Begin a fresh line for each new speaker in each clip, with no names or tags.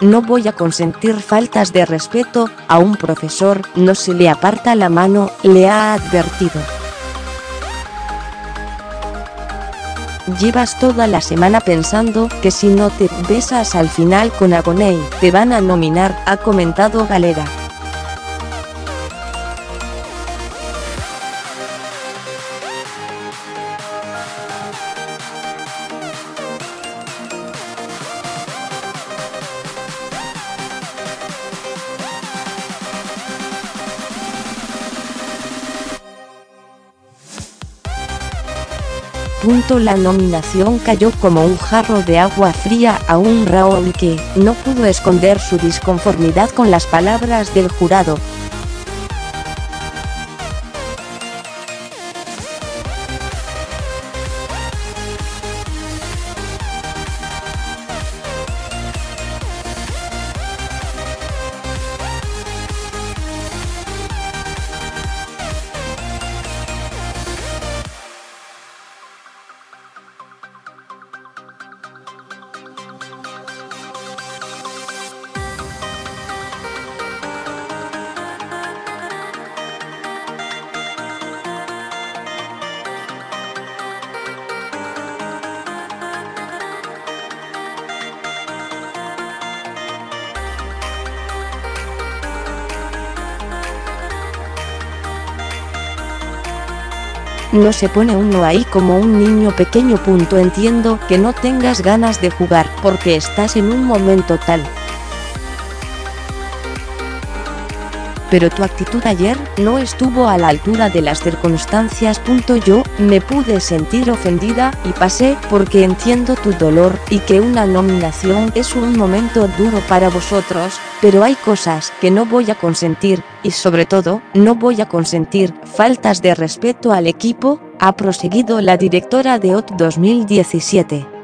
no voy a consentir faltas de respeto, a un profesor no se le aparta la mano, le ha advertido. Llevas toda la semana pensando que si no te besas al final con Agoney, te van a nominar, ha comentado Galera. Punto la nominación cayó como un jarro de agua fría a un Raúl que no pudo esconder su disconformidad con las palabras del jurado, No se pone uno ahí como un niño pequeño. Punto entiendo que no tengas ganas de jugar porque estás en un momento tal. Pero tu actitud ayer no estuvo a la altura de las circunstancias. Yo me pude sentir ofendida y pasé porque entiendo tu dolor y que una nominación es un momento duro para vosotros, pero hay cosas que no voy a consentir, y sobre todo, no voy a consentir faltas de respeto al equipo, ha proseguido la directora de OT 2017.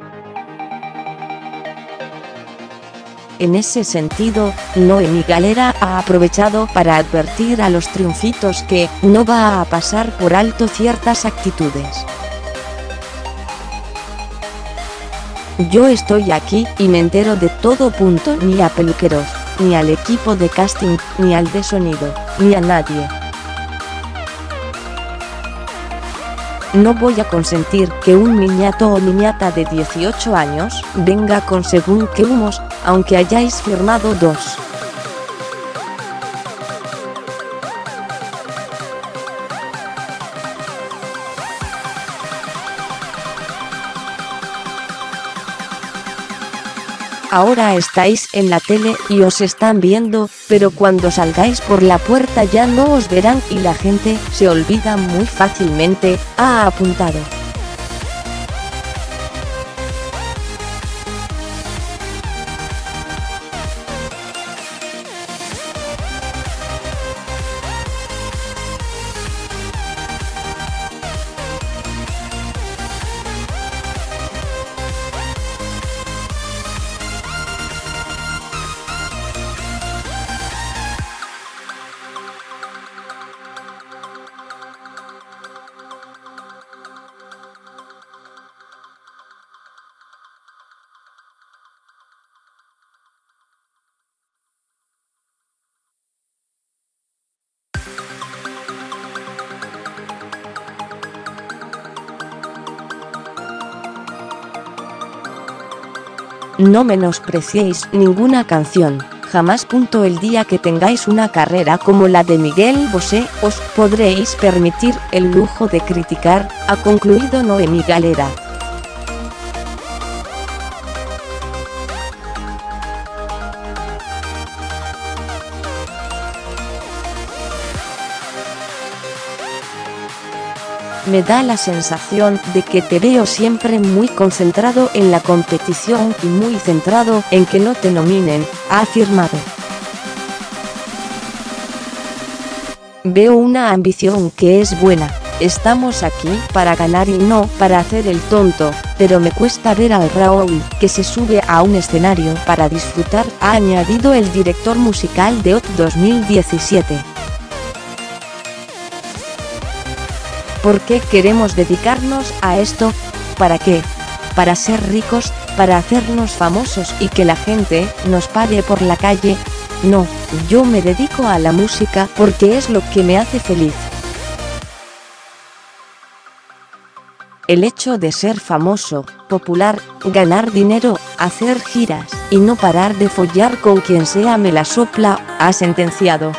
En ese sentido, Noemi Galera ha aprovechado para advertir a los triunfitos que no va a pasar por alto ciertas actitudes. Yo estoy aquí y me entero de todo. Punto, ni a peluqueros, ni al equipo de casting, ni al de sonido, ni a nadie. No voy a consentir que un niñato o niñata de 18 años venga con según que humos, aunque hayáis firmado dos. Ahora estáis en la tele y os están viendo, pero cuando salgáis por la puerta ya no os verán y la gente se olvida muy fácilmente, ha apuntado. No menospreciéis ninguna canción, jamás. El día que tengáis una carrera como la de Miguel Bosé, os podréis permitir el lujo de criticar, ha concluido Noemi Galera. Me da la sensación de que te veo siempre muy concentrado en la competición y muy centrado en que no te nominen, ha afirmado. Veo una ambición que es buena, estamos aquí para ganar y no para hacer el tonto, pero me cuesta ver al Raúl que se sube a un escenario para disfrutar, ha añadido el director musical de OT 2017. ¿Por qué queremos dedicarnos a esto? ¿Para qué? ¿Para ser ricos? para hacernos famosos y que la gente nos pare por la calle. No, yo me dedico a la música porque es lo que me hace feliz. El hecho de ser famoso, popular, ganar dinero, hacer giras y no parar de follar con quien sea me la sopla, ha sentenciado.